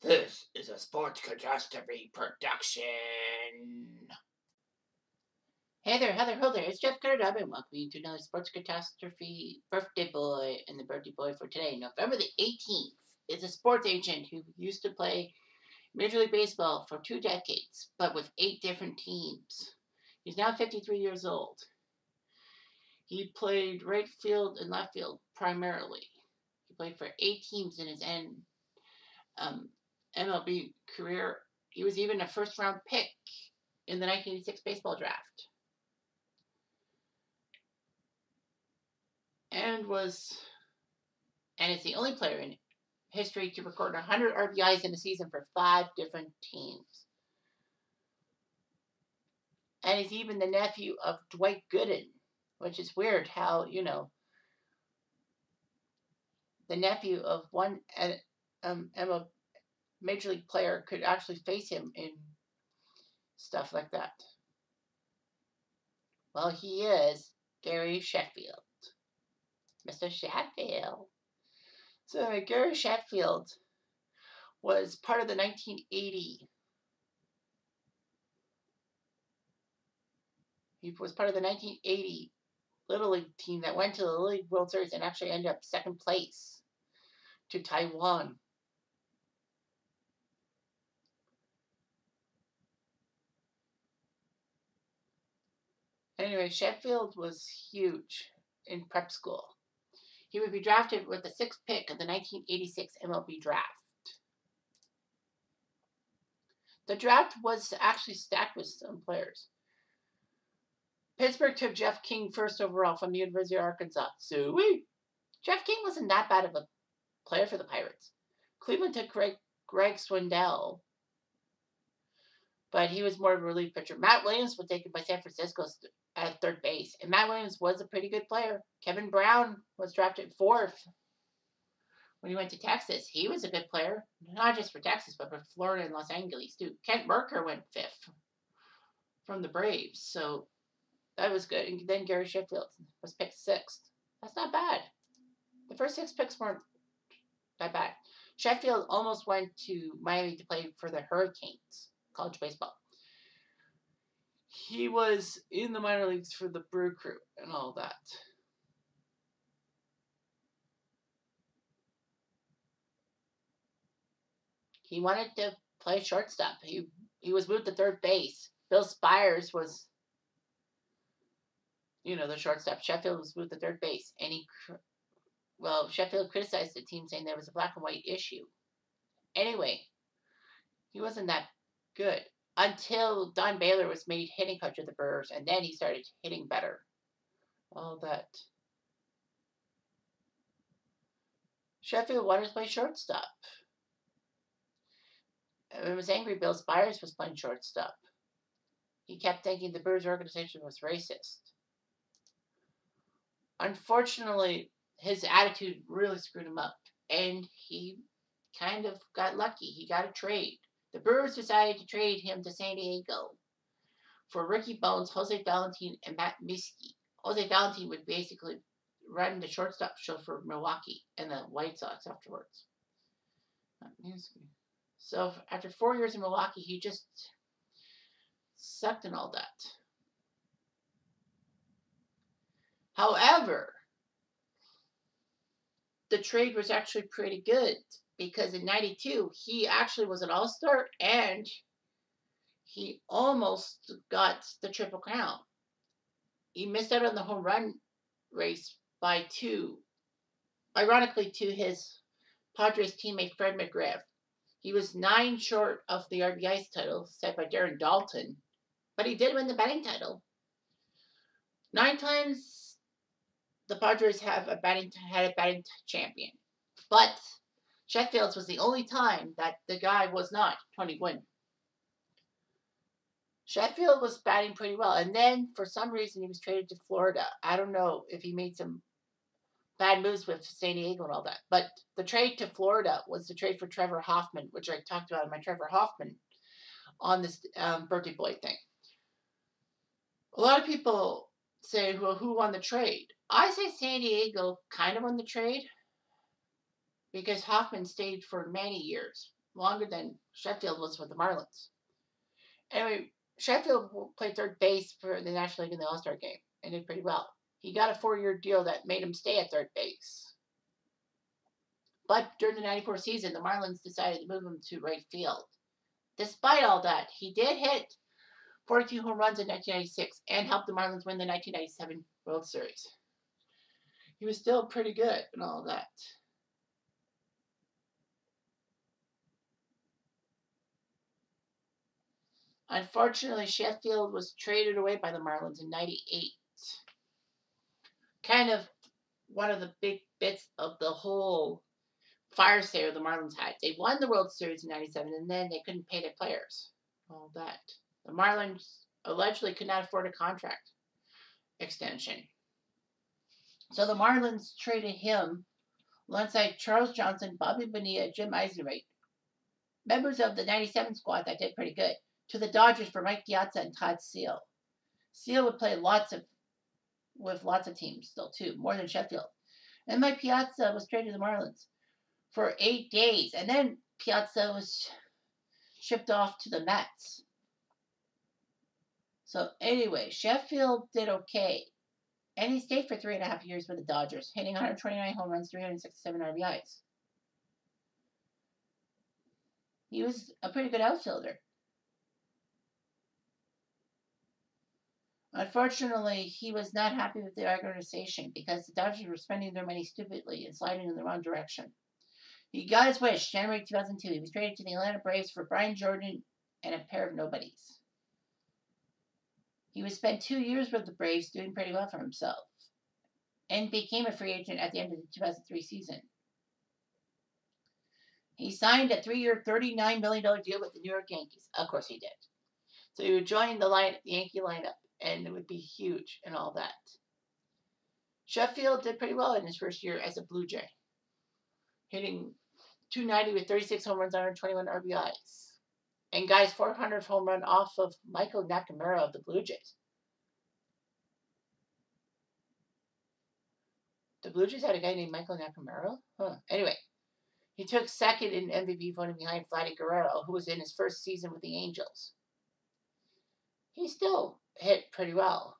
This is a sports Cutastrophe production. Hey there, Heather, ho there. It's Jeff Carter, and welcome to another Sports Cutastrophe Birthday Boy. And the birthday boy for today, November the 18th, is a sports agent who used to play Major League Baseball for two decades, but with eight different teams. He's now 53 years old. He played right field and left field primarily. He played for eight teams in his end, um, MLB career. He was even a first round pick in the 1986 baseball draft. And was and is the only player in history to record 100 RBIs in a season for five different teams. And he's even the nephew of Dwight Gooden, which is weird how, you know, the nephew of one um, MLB major league player could actually face him in stuff like that. Well, he is Gary Sheffield. Mr. Sheffield. So, Gary Sheffield was part of the 1980. He was part of the 1980 Little League team that went to the Little League World Series and actually ended up second place to Taiwan. Anyway, Sheffield was huge in prep school. He would be drafted with the sixth pick of the 1986 MLB draft. The draft was actually stacked with some players. Pittsburgh took Jeff King first overall from the University of Arkansas. So, Jeff King wasn't that bad of a player for the Pirates. Cleveland took Greg, Greg Swindell, but he was more of a relief pitcher. Matt Williams was taken by San Francisco at third base. And Matt Williams was a pretty good player. Kevin Brown was drafted fourth when he went to Texas. He was a good player, not just for Texas, but for Florida and Los Angeles too. Kent Mercker went fifth from the Braves, so that was good. And then Gary Sheffield was picked sixth. That's not bad. The first six picks weren't that bad. Sheffield almost went to Miami to play for the Hurricanes, college baseball he was in the minor leagues for the Brew Crew and all that. He wanted to play shortstop. He he was moved to third base. Bill Spiers was, you know, the shortstop. Sheffield was moved to third base, and he, well, Sheffield criticized the team saying there was a black and white issue. Anyway, he wasn't that good until Don Baylor was made hitting coach of the Brewers, and then he started hitting better. All that. Sheffield wanted to play shortstop. It was angry Bill Spiers was playing shortstop. He kept thinking the Brewers organization was racist. Unfortunately, his attitude really screwed him up, and he kind of got lucky. He got a trade. The Brewers decided to trade him to San Diego for Ricky Bones, Jose Valentin, and Matt Mieske. Jose Valentin would basically run the shortstop show for Milwaukee and the White Sox afterwards. So after four years in Milwaukee, he just sucked and all that. However, the trade was actually pretty good because in 92 he actually was an all-star and he almost got the triple crown. He missed out on the home run race by two ironically to his padres teammate fred mcgriff he was nine short of the rbis title set by darren Daulton, but he did win the batting title. Nine times the padres have a batting had a batting champion but Sheffield's was the only time that the guy was not 21. Sheffield was batting pretty well. And then, for some reason, he was traded to Florida. I don't know if he made some bad moves with San Diego and all that. But the trade to Florida was the trade for Trevor Hoffman, which I talked about in my Trevor Hoffman on this um, birthday boy thing. A lot of people say, well, who won the trade? I say San Diego kind of won the trade because Hoffman stayed for many years, longer than Sheffield was with the Marlins. Anyway, Sheffield played third base for the National League in the All Star game and did pretty well. He got a four year deal that made him stay at third base. But during the 94 season, the Marlins decided to move him to right field. Despite all that, he did hit 42 home runs in 1996 and helped the Marlins win the 1997 World Series. He was still pretty good and all that. Unfortunately, Sheffield was traded away by the Marlins in 98. Kind of one of the big bits of the whole fire sale the Marlins had. They won the World Series in 97 and then they couldn't pay their players. All that. The Marlins allegedly could not afford a contract extension. So the Marlins traded him alongside Charles Johnson, Bobby Bonilla, Jim Eisenreich, members of the 97 squad that did pretty good, to the Dodgers for Mike Piazza and Todd Zeile. Zeile would play lots of with lots of teams still too, more than Sheffield. And Mike Piazza was traded to the Marlins for eight days, and then Piazza was shipped off to the Mets. So anyway, Sheffield did okay. And he stayed for three and a half years with the Dodgers, hitting 129 home runs, 367 RBIs. He was a pretty good outfielder. Unfortunately, he was not happy with the organization because the Dodgers were spending their money stupidly and sliding in the wrong direction. He got his wish January 2002. He was traded to the Atlanta Braves for Brian Jordan and a pair of nobodies. He would spend two years with the Braves doing pretty well for himself and became a free agent at the end of the 2003 season. He signed a three-year, $39 million deal with the New York Yankees. Of course he did. So he would join the line, the Yankee lineup, and it would be huge and all that. Sheffield did pretty well in his first year as a Blue Jay, hitting 290 with 36 home runs, 121 RBIs. And guys, 400 home run off of Michael Nakamura of the Blue Jays. The Blue Jays had a guy named Michael Nakamura? Huh. Anyway, he took second in MVP voting behind Vladdy Guerrero, who was in his first season with the Angels. He still hit pretty well.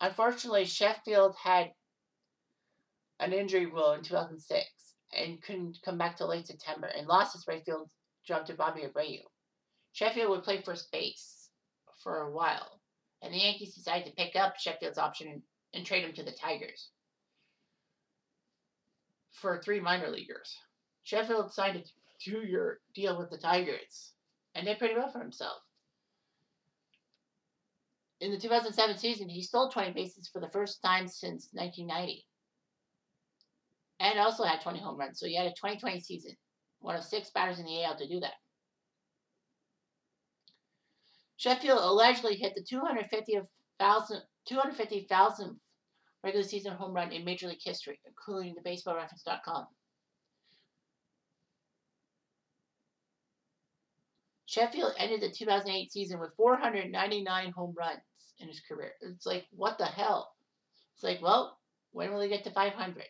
Unfortunately, Sheffield had an injury rule in 2006 and couldn't come back till late September and lost his right field job to Bobby Abreu. Sheffield would play first base for a while, and the Yankees decided to pick up Sheffield's option and, trade him to the Tigers for three minor leaguers. Sheffield signed a two-year deal with the Tigers and did pretty well for himself. In the 2007 season, he stole 20 bases for the first time since 1990. And also had 20 home runs, so he had a 2020 season. One of six batters in the AL to do that. Sheffield allegedly hit the 250,000 250,000th regular season home run in Major League history, including the baseballreference.com. Sheffield ended the 2008 season with 499 home runs in his career. It's like, what the hell? It's like, well, when will he get to 500?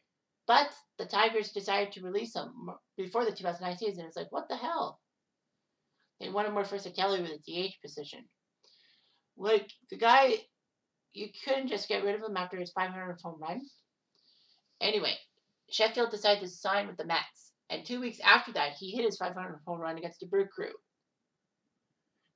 But the Tigers decided to release him before the 2009 season. It's like, what the hell? They wanted more Kelly with a DH position. Like, the guy, you couldn't just get rid of him after his 500 home run. Anyway, Sheffield decided to sign with the Mets. And two weeks after that, he hit his 500 home run against the Brew Crew,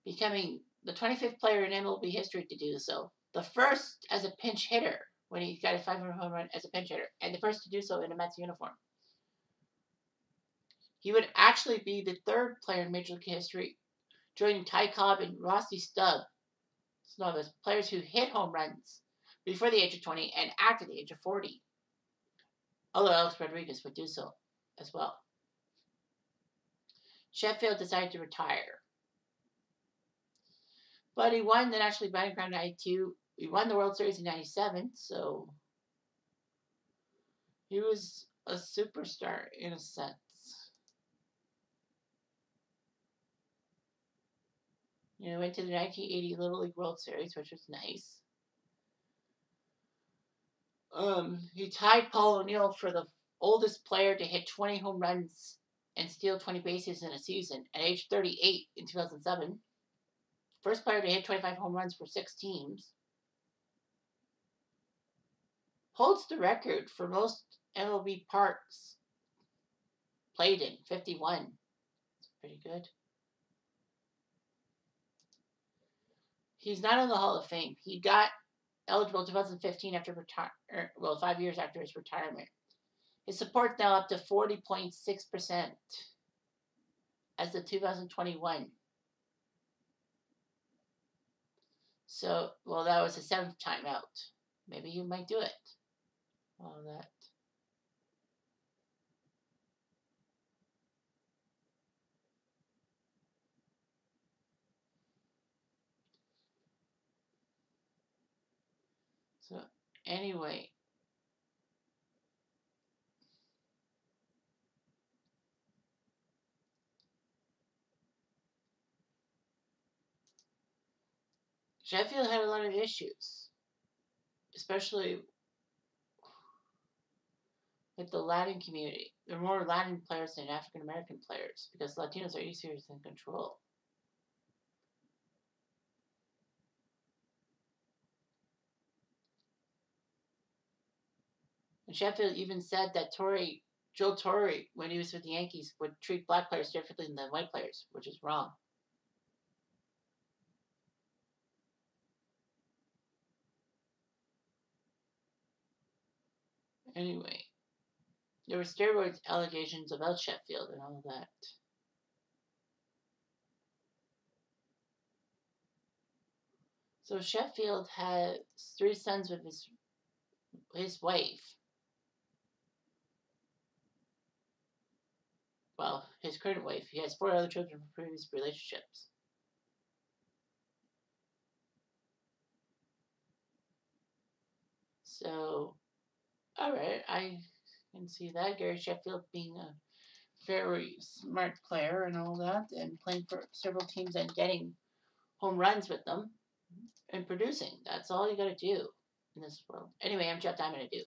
becoming the 25th player in MLB history to do so. The first as a pinch hitter when he got a 500 home run as a pinch hitter, and the first to do so in a Mets uniform. He would actually be the third player in Major League history, joining Ty Cobb and Rusty Staub, some of players who hit home runs before the age of 20 and after the age of 40. Although Alex Rodriguez would do so as well. Sheffield decided to retire. But he won the National League batting crown in 92 he won the World Series in 97, so he was a superstar in a sense. You know, went to the 1980 Little League World Series, which was nice. Um, he tied Paul O'Neill for the oldest player to hit 20 home runs and steal 20 bases in a season at age 38 in 2007. First player to hit 25 home runs for six teams. Holds the record for most MLB parks played in 51. It's pretty good. He's not in the Hall of Fame. He got eligible in 2015 after retire, er, well, five years after his retirement. His support now up to 40.6% as of 2021. So, well, that was the seventh time out. Maybe you might do it. All that. So, anyway, Sheffield had a lot of issues, especially with the Latin community. There are more Latin players than African American players because Latinos are easier to control. And Sheffield even said that Torre, Joe Torre, when he was with the Yankees, would treat black players differently than white players, which is wrong. Anyway, there were steroids allegations about Sheffield and all that. So Sheffield has three sons with his his wife. Well, his current wife. He has four other children from previous relationships. So, all right, I can see that Gary Sheffield being a very smart player and all that, and playing for several teams and getting home runs with them and producing. That's all you got to do in this world. Anyway, I'm Jeff Diamond. I do.